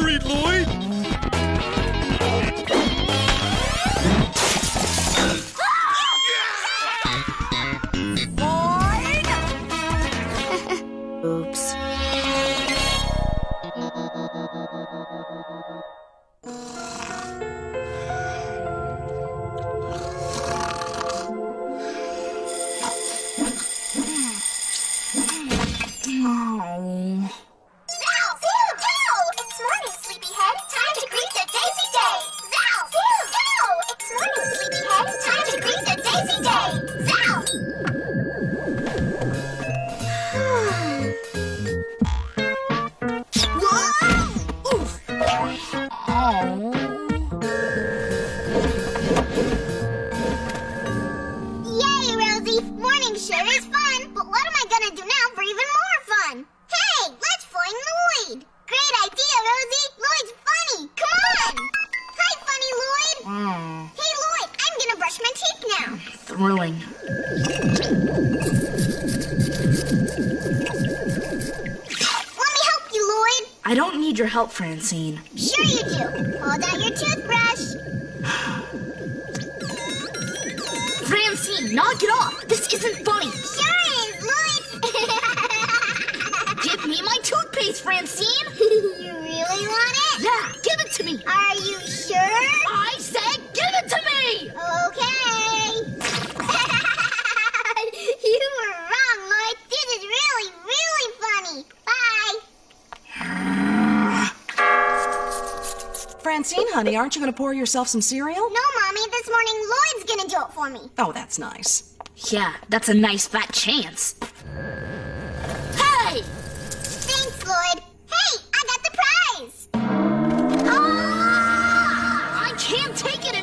worried, Lloyd. うん。Need Francine. Sure you do. Hold out your toothbrush. Francine, knock it off! This isn't funny! Sure is, Lloyd. Give me my toothpaste, Francine! you really want it? Yeah, give it to me! Are you sure? I said Francine, honey, aren't you going to pour yourself some cereal? No, Mommy, this morning Lloyd's gonna do it for me. Oh, that's nice. Yeah, that's a nice fat chance.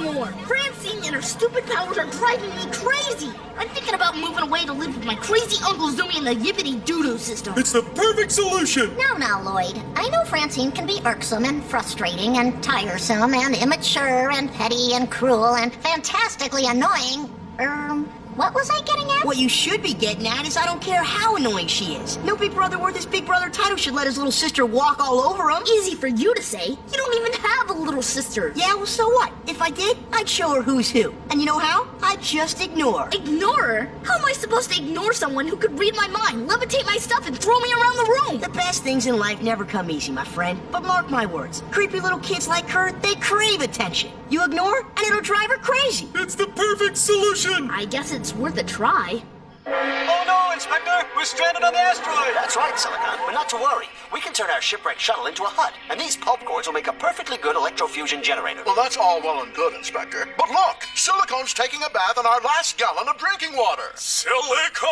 Anymore! Francine and her stupid powers are driving me crazy! I'm thinking about moving away to live with my crazy Uncle Zoomy in the Yippity Doodoo system. It's the perfect solution. Now, now, Lloyd. I know Francine can be irksome and frustrating and tiresome and immature and petty and cruel and fantastically annoying. Um, what was I getting at? What you should be getting at is I don't care how annoying she is. No big brother worth his big brother title should let his little sister walk all over him. Easy for you to say. You don't even have a little sister. Yeah, well, so what? If I did, I'd show her who's who. And you know how? I'd just ignore. Ignore her? How am I supposed to ignore someone who could read my mind, levitate my stuff, and throw me around the room? The best things in life never come easy, my friend. But mark my words, creepy little kids like her, they crave attention. You ignore, and it'll drive her crazy. It's the perfect solution. I guess it's worth a try. Oh no, Inspector! We're stranded on the asteroid! That's right, Silicon, but not to worry. We can turn our shipwrecked shuttle into a hut, and these pulp cords will make a perfectly good electrofusion generator. Well, that's all well and good, Inspector. But look, Silicon's taking a bath in our last gallon of drinking water. Silicon!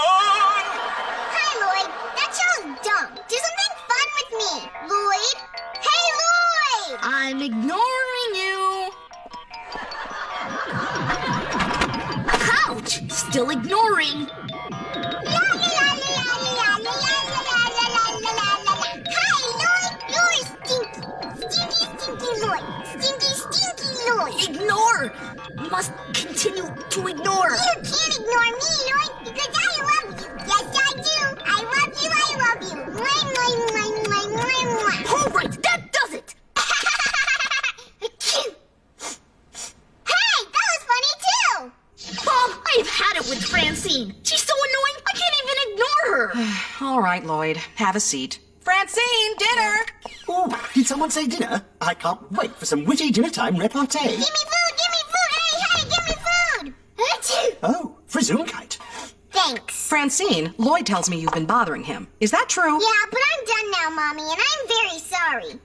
Hi, Lloyd. That show's dumb. Do something fun with me, Lloyd. Hey, Lloyd. I'm ignoring you. La ignoring. Hi, Lloyd. You're stinky. Stinky, stinky Lloyd. Stinky, stinky Lloyd. Ignore. Right, Lloyd, have a seat. Francine, dinner! Oh, did someone say dinner? I can't wait for some witty dinner time repartee. Give me food. Give me food. Hey, hey, give me food. Achoo. Oh, Frizonkite. Thanks. Francine, Lloyd tells me you've been bothering him. Is that true? Yeah, but I'm done now, Mommy, and I'm very sorry.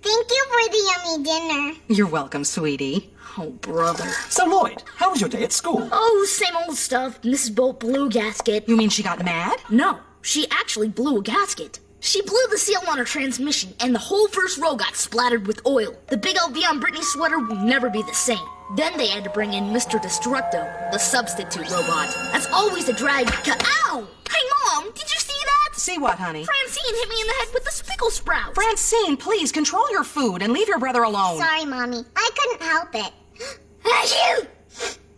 Thank you for the yummy dinner. You're welcome, sweetie. Oh, brother. So, Lloyd, how was your day at school? Oh, same old stuff. Mrs. Bolt blew a gasket. You mean she got mad? No, she actually blew a gasket. She blew the seal on her transmission, and the whole first row got splattered with oil. The big LV on Brittany's sweater will never be the same. Then they had to bring in Mr. Destructo, the substitute robot. That's always a drag. Ca- Ow! Hey, Mom, did you see that? See what, honey? Francine hit me in the head with the spickle sprout. Francine, please control your food and leave your brother alone. Sorry, Mommy. I couldn't help it.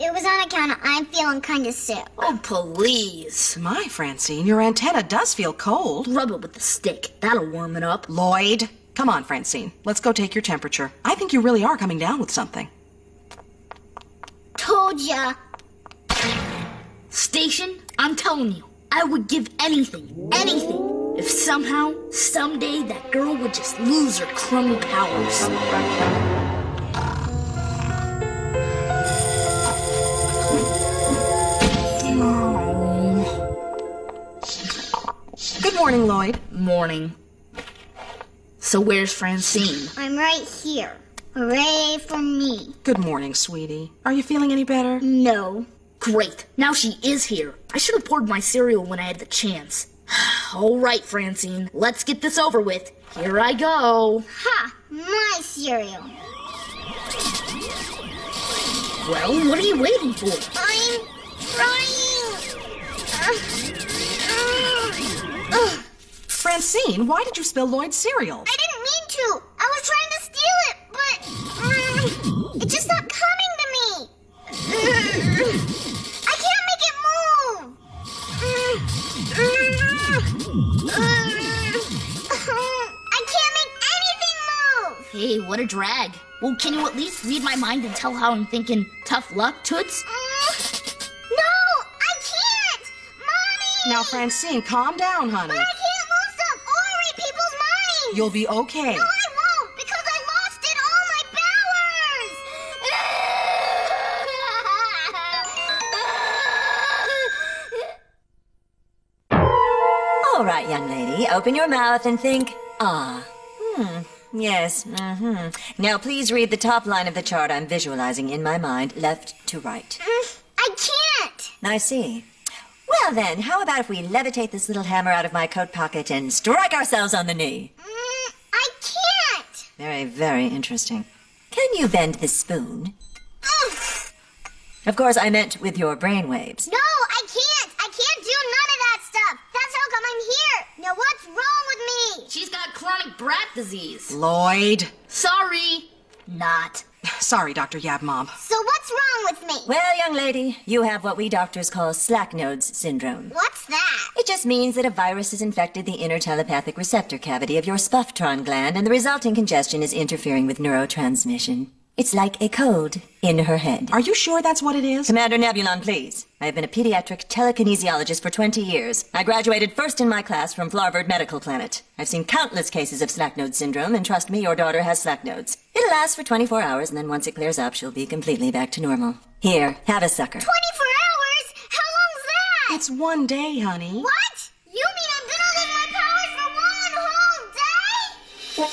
It was on account of I'm feeling kinda sick. Oh, please. My, Francine, your antenna does feel cold. Rub it with the stick. That'll warm it up. Lloyd, come on, Francine. Let's go take your temperature. I think you really are coming down with something. Told ya. Station, I'm telling you, I would give anything, anything, if somehow, someday, that girl would just lose her crummy powers. Morning, Lloyd. Morning. So where's Francine? I'm right here. Hooray for me. Good morning, sweetie. Are you feeling any better? No. Great. Now she is here. I should have poured my cereal when I had the chance. All right, Francine. Let's get this over with. Here I go. Ha! My cereal. Well, what are you waiting for? I'm trying. Uh, uh, Francine, why did you spill Lloyd's cereal? I didn't mean to. I was trying to steal it, but mm, it just stopped coming to me. I can't make it move. I can't make anything move. Hey, what a drag. Well, can you at least read my mind and tell how I'm thinking? Tough luck, Toots? No, I can't. Mommy. Now, Francine, calm down, honey. Minds. You'll be okay. No, I won't because I lost it all my powers. All right, young lady, open your mouth and think, ah. Hmm. Yes. Mm-hmm. Now, please read the top line of the chart I'm visualizing in my mind, left to right. I can't. I see. Well, then, how about if we levitate this little hammer out of my coat pocket and strike ourselves on the knee? I can't. Very, very interesting. Can you bend the spoon? Of course, I meant with your brainwaves. No, I can't. I can't do none of that stuff. That's how come I'm here. Now, what's wrong with me? She's got chronic brat disease. Lloyd. Sorry. Not. Sorry, Dr. Yabmob. So what's wrong with me? Well, young lady, you have what we doctors call slack nodes syndrome. What's that? It just means that a virus has infected the inner telepathic receptor cavity of your spufftron gland, and the resulting congestion is interfering with neurotransmission. It's like a code in her head. Are you sure that's what it is? Commander Nebulon, please. I have been a pediatric telekinesiologist for 20 years. I graduated first in my class from Flarvard Medical Planet. I've seen countless cases of slack node syndrome, and trust me, your daughter has slack nodes. It'll last for 24 hours, and then once it clears up, she'll be completely back to normal. Here, have a sucker. 24 hours? How long's that? It's one day, honey. What? You mean I'm gonna lose my powers for one whole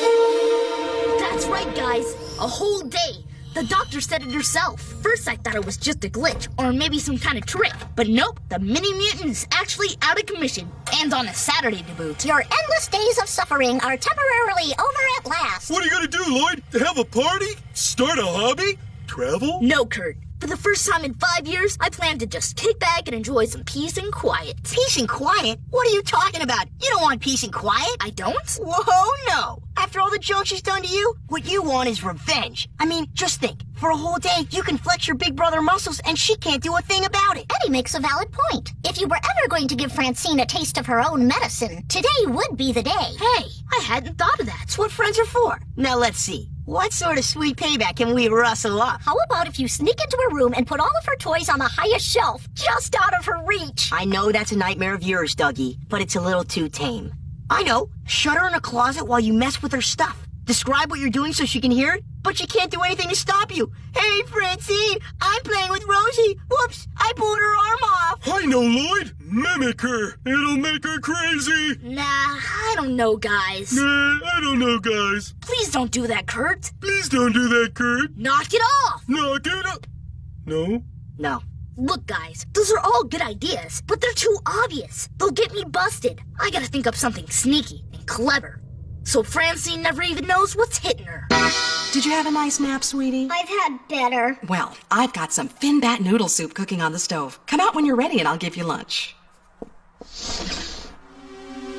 day? That's right, guys. A whole day. The doctor said it herself. First, I thought it was just a glitch, or maybe some kind of trick. But nope, the mini mutant is actually out of commission, and on a Saturday to boot. Your endless days of suffering are temporarily over at last. What are you gonna do, Lloyd? Have a party? Start a hobby? Travel? No, Kurt. For the first time in five years, I plan to just kick back and enjoy some peace and quiet. Peace and quiet? What are you talking about? You don't want peace and quiet. I don't? Whoa, no. After all the junk she's done to you, what you want is revenge. I mean, just think. For a whole day, you can flex your big brother muscles and she can't do a thing about it. Eddie makes a valid point. If you were ever going to give Francine a taste of her own medicine, today would be the day. Hey, I hadn't thought of that. It's what friends are for. Now let's see. What sort of sweet payback can we rustle up? How about if you sneak into her room and put all of her toys on the highest shelf, just out of her reach? I know that's a nightmare of yours, Dougie, but it's a little too tame. I know. Shut her in a closet while you mess with her stuff. Describe what you're doing so she can hear it, but she can't do anything to stop you. Hey, Francine, I'm playing with Rosie. Whoops, I pulled her arm off. I know, Lloyd. Mimic her. It'll make her crazy. Nah, I don't know, guys. Nah, I don't know, guys. Please don't do that, Kurt. Please don't do that, Kurt. Knock it off. Knock it off. No? No. Look, guys, those are all good ideas, but they're too obvious. They'll get me busted. I gotta think up something sneaky and clever. So Francine never even knows what's hitting her. Did you have a nice nap, sweetie? I've had better. Well, I've got some Finbat noodle soup cooking on the stove. Come out when you're ready and I'll give you lunch.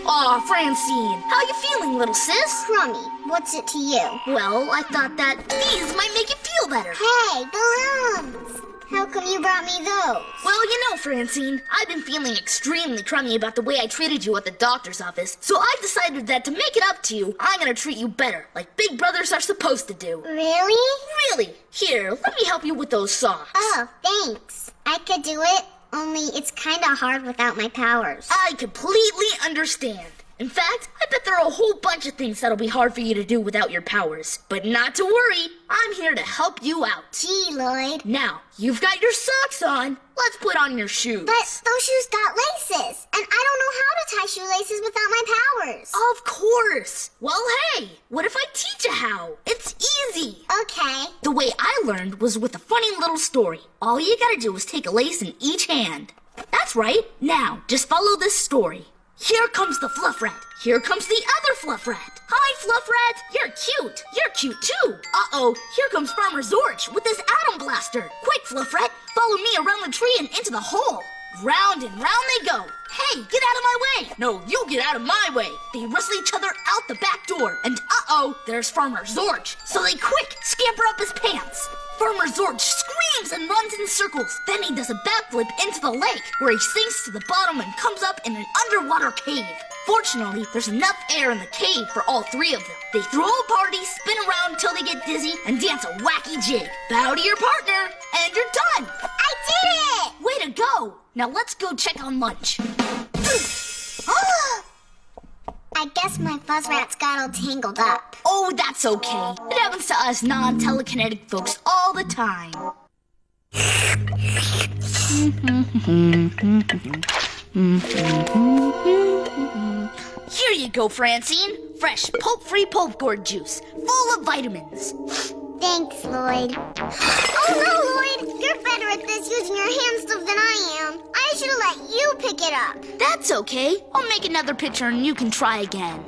Aw, Francine, how you feeling, little sis? Crummy, what's it to you? Well, I thought that these might make you feel better. Hey, balloon! How come you brought me those? Well, you know, Francine, I've been feeling extremely crummy about the way I treated you at the doctor's office, so I decided that to make it up to you, I'm gonna treat you better, like big brothers are supposed to do. Really? Really? Here, let me help you with those socks. Oh, thanks. I could do it, only it's kinda hard without my powers. I completely understand. In fact, I bet there are a whole bunch of things that'll be hard for you to do without your powers. But not to worry, I'm here to help you out. Gee, Lloyd. Now, you've got your socks on. Let's put on your shoes. But those shoes got laces, and I don't know how to tie shoelaces without my powers. Of course. Well, hey, what if I teach you how? It's easy. Okay. The way I learned was with a funny little story. All you gotta do is take a lace in each hand. That's right. Now, just follow this story. Here comes the fluff rat. Here comes the other fluff rat. Hi, fluff rat. You're cute. You're cute too. Uh-oh, here comes Farmer Zorch with his atom blaster. Quick, fluff rat, follow me around the tree and into the hole. Round and round they go. Hey, get out of my way. No, you get out of my way. They wrestle each other out the back door. And uh-oh, there's Farmer Zorch. So they quick scamper up his pants. Farmer Zorch screams and runs in circles. Then he does a backflip into the lake, where he sinks to the bottom and comes up in an underwater cave. Fortunately, there's enough air in the cave for all three of them. They throw a party, spin around until they get dizzy, and dance a wacky jig. Bow to your partner, and you're done. I did it! Way to go! Now let's go check on lunch. I guess my fuzz rats got all tangled up. Oh, that's okay. It happens to us non-telekinetic folks all the time. Here you go, Francine. Fresh, pulp-free pulp gourd juice, full of vitamins. Thanks, Lloyd. Oh no, Lloyd! You're better at this using your hand stuff than I am. I should have let you pick it up. That's okay. I'll make another picture and you can try again.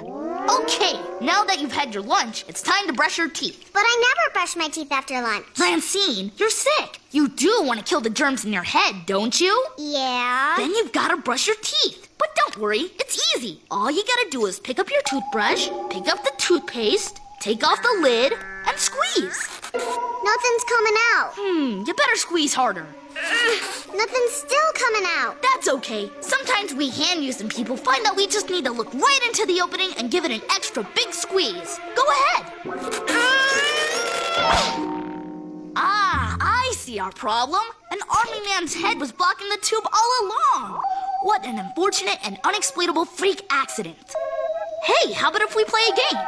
Okay, now that you've had your lunch, it's time to brush your teeth. But I never brush my teeth after lunch. Francine, you're sick. You do want to kill the germs in your head, don't you? Yeah. Then you've got to brush your teeth. But don't worry, it's easy. All you gotta do is pick up your toothbrush, pick up the toothpaste, take off the lid, and squeeze. Nothing's coming out. Hmm, you better squeeze harder. Nothing's still coming out. That's okay. Sometimes we hand using people find that we just need to look right into the opening and give it an extra big squeeze. Go ahead. Ah, I see our problem. An army man's head was blocking the tube all along. What an unfortunate and unexplainable freak accident. Hey, how about if we play a game?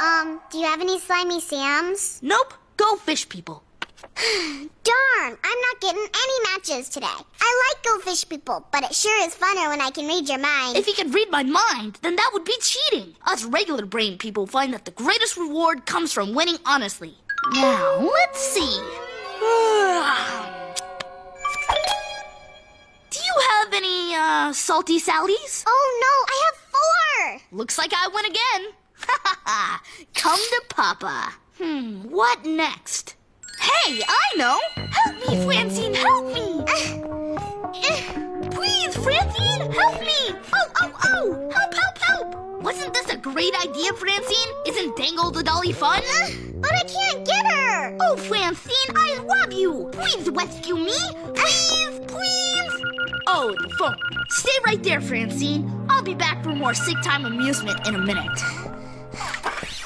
Um, do you have any slimy Sams? Nope. Go fish people. Darn, I'm not getting any matches today. I like Go Fish People, but it sure is funner when I can read your mind. If you could read my mind, then that would be cheating. Us regular brain people find that the greatest reward comes from winning honestly. Now, let's see. Do you have any, uh, salty sallies? Oh no, I have four! Looks like I win again. Ha ha ha! Come to Papa. Hmm, what next? Hey, I know! Help me, Francine, help me! Please, Francine, help me! Oh, oh, oh! Help, help, help! Wasn't this a great idea, Francine? Isn't Dangle the Dolly fun? But I can't get her! Oh, Francine, I love you! Please rescue me! Please, please! Oh, the phone. Stay right there, Francine. I'll be back for more sick time amusement in a minute.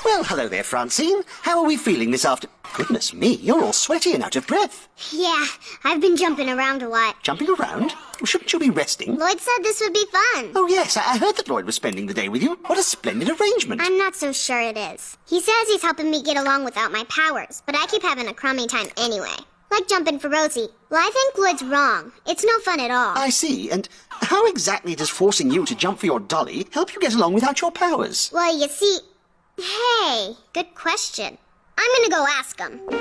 Well, hello there, Francine. How are we feeling this after... Goodness me, you're all sweaty and out of breath. Yeah, I've been jumping around a lot. Jumping around? Shouldn't you be resting? Lloyd said this would be fun. Oh, yes, I heard that Lloyd was spending the day with you. What a splendid arrangement. I'm not so sure it is. He says he's helping me get along without my powers, but I keep having a crummy time anyway. Like jumping for Rosie. Well, I think Lloyd's wrong. It's no fun at all. I see. And how exactly does forcing you to jump for your dolly help you get along without your powers? Well, you see. Hey, good question. I'm gonna go ask him.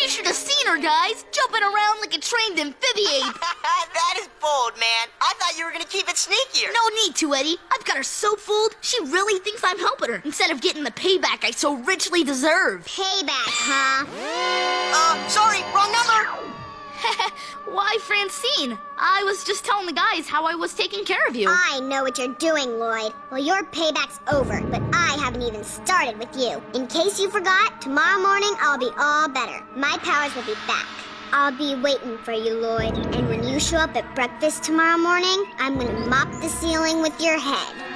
You should have seen her, guys, jumping around like a trained amphibian. that is bold, man. I thought you were gonna keep it sneakier. No need to, Eddie. I've got her so fooled, she really thinks I'm helping her instead of getting the payback I so richly deserve. Payback, huh? Uh, sorry, wrong number. Why, Francine? I was just telling the guys how I was taking care of you. I know what you're doing, Lloyd. Well, your payback's over, but I haven't even started with you. In case you forgot, tomorrow morning I'll be all better. My powers will be back. I'll be waiting for you, Lloyd. And when you show up at breakfast tomorrow morning, I'm gonna mop the ceiling with your head.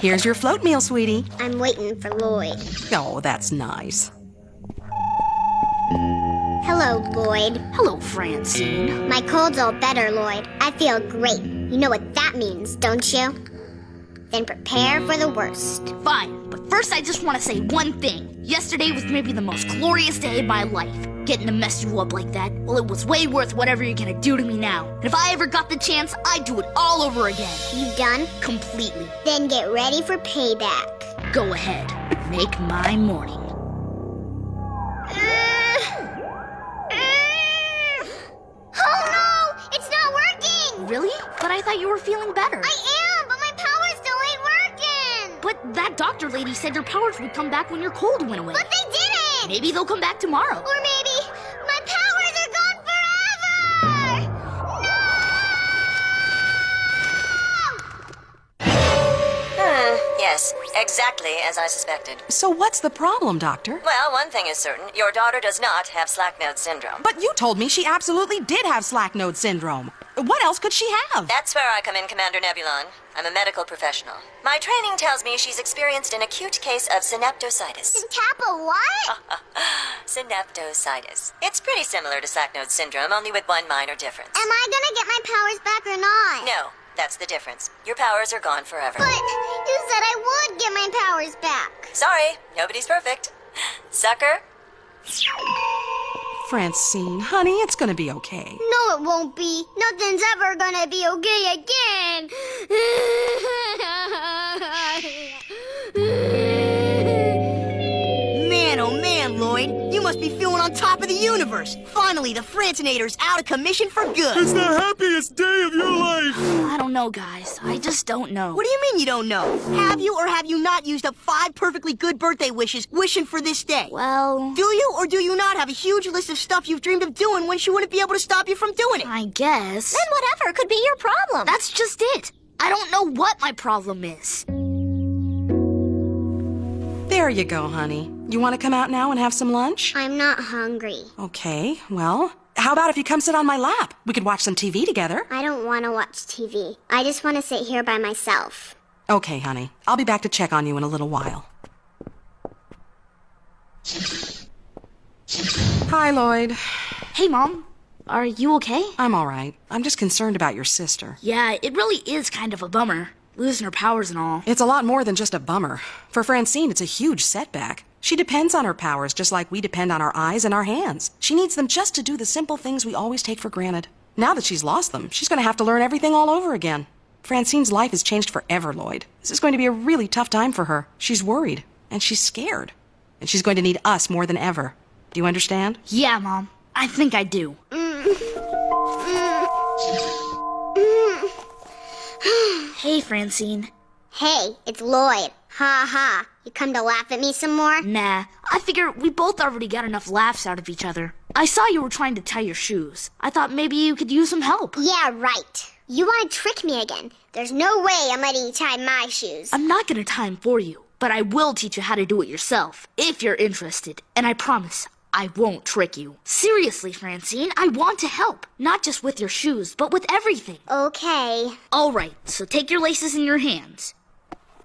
Here's your float meal, sweetie. I'm waiting for Lloyd. Oh, that's nice. Hello, Lloyd. Hello, Francine. My cold's all better, Lloyd. I feel great. You know what that means, don't you? Then prepare for the worst. Fine, but first I just want to say one thing. Yesterday was maybe the most glorious day of my life. Getting to mess you up like that, well, it was way worth whatever you're gonna do to me now. And if I ever got the chance, I'd do it all over again. You done? Completely. Then get ready for payback. Go ahead. Make my morning. Uh, uh, oh no! It's not working! Really? But I thought you were feeling better. I am, but my powers still ain't working! But that doctor lady said your powers would come back when your cold went away. But they didn't! Maybe they'll come back tomorrow. Or maybe exactly as I suspected. So what's the problem, Doctor? Well, one thing is certain your daughter does not have slack node syndrome. But you told me she absolutely did have slack node syndrome. What else could she have? That's where I come in, Commander Nebulon. I'm a medical professional. My training tells me she's experienced an acute case of synaptositis. Syntapa what? synaptositis. It's pretty similar to slack node syndrome, only with one minor difference. Am I gonna get my powers back or not? No, that's the difference. Your powers are gone forever. But you said I would get my powers back. Sorry, nobody's perfect. Sucker. Francine, honey, it's gonna be okay. No, it won't be. Nothing's ever gonna be okay again. must be feeling on top of the universe. Finally, the Francinator's out of commission for good. It's the happiest day of your life. I don't know, guys. I just don't know. What do you mean you don't know? Have you or have you not used up five perfectly good birthday wishes wishing for this day? Well, Do you or do you not have a huge list of stuff you've dreamed of doing when she wouldn't be able to stop you from doing it? I guess. Then whatever could be your problem. That's just it. I don't know what my problem is. There you go, honey. You want to come out now and have some lunch? I'm not hungry. Okay, well, how about if you come sit on my lap? We could watch some TV together. I don't want to watch TV. I just want to sit here by myself. Okay, honey. I'll be back to check on you in a little while. Hi, Lloyd. Hey, Mom. Are you okay? I'm all right. I'm just concerned about your sister. Yeah, it really is kind of a bummer. Losing her powers and all. It's a lot more than just a bummer. For Francine, it's a huge setback. She depends on her powers just like we depend on our eyes and our hands. She needs them just to do the simple things we always take for granted. Now that she's lost them, she's going to have to learn everything all over again. Francine's life has changed forever, Lloyd. This is going to be a really tough time for her. She's worried, and she's scared. And she's going to need us more than ever. Do you understand? Yeah, Mom. I think I do. hey, Francine. Hey, it's Lloyd. Ha ha. You come to laugh at me some more? Nah, I figure we both already got enough laughs out of each other. I saw you were trying to tie your shoes. I thought maybe you could use some help. Yeah, right. You want to trick me again. There's no way I'm letting you tie my shoes. I'm not gonna tie them for you, but I will teach you how to do it yourself, if you're interested. And I promise, I won't trick you. Seriously, Francine, I want to help. Not just with your shoes, but with everything. Okay. All right, so take your laces in your hands.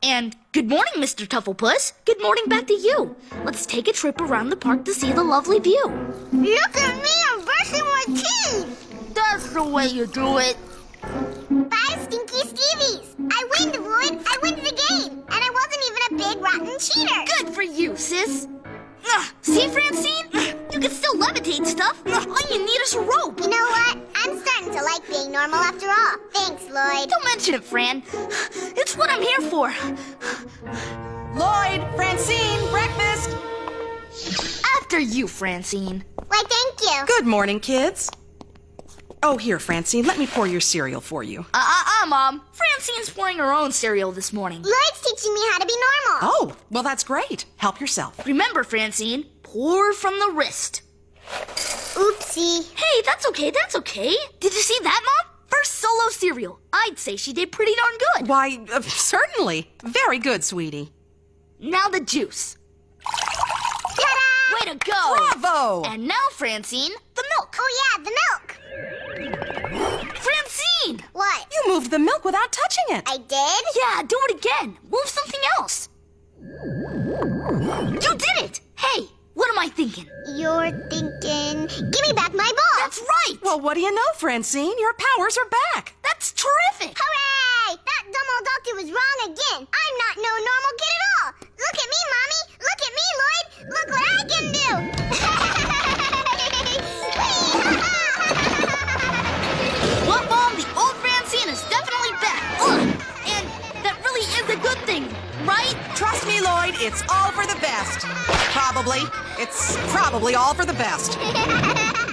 And good morning, Mr. Tufflepuss. Good morning back to you. Let's take a trip around the park to see the lovely view. Look at me, I'm brushing my teeth. That's the way you do it. Bye, Stinky Stevies. I win, the Lloyd. I win the game. And I wasn't even a big rotten cheater. Good for you, sis. Ugh, see, Francine? You can still levitate stuff. All you need is a rope. You know what? I'm starting to like being normal after all. Thanks, Lloyd. Don't mention it, Fran. It's what I'm here for. Lloyd, Francine, breakfast! After you, Francine. Why, thank you. Good morning, kids. Oh, here, Francine, let me pour your cereal for you. Uh uh uh, Mom. Francine's pouring her own cereal this morning. Lloyd's teaching me how to be normal. Oh, well, that's great. Help yourself. Remember, Francine, pour from the wrist. Oopsie. Hey, that's okay, that's okay. Did you see that, Mom? First solo cereal. I'd say she did pretty darn good. Why, uh, certainly. Very good, sweetie. Now the juice. Way to go! Bravo! And now, Francine, the milk. Oh, yeah, the milk. Francine! What? You moved the milk without touching it. I did? Yeah, do it again. Move something else. You did it! Hey, what am I thinking? You're thinking. Give me back my ball. That's right! Well, what do you know, Francine? Your powers are back. That's terrific! Hooray! That dumb old doctor was wrong again. I'm not no normal kid at all. Look at me, Mommy. Look at me, Lloyd. Look what I can do. Well, Mom, really is a good thing, right? Trust me, Lloyd, it's all for the best. Probably. It's probably all for the best.